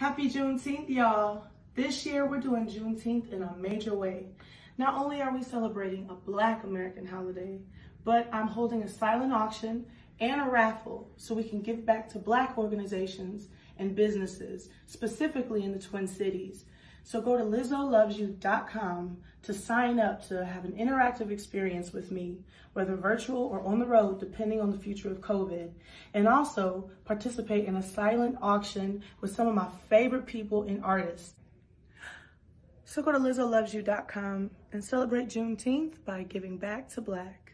Happy Juneteenth, y'all. This year, we're doing Juneteenth in a major way. Not only are we celebrating a Black American holiday, but I'm holding a silent auction and a raffle so we can give back to Black organizations and businesses, specifically in the Twin Cities. So go to LizzoLovesYou.com to sign up to have an interactive experience with me, whether virtual or on the road, depending on the future of COVID. And also participate in a silent auction with some of my favorite people and artists. So go to LizzoLovesYou.com and celebrate Juneteenth by giving back to Black.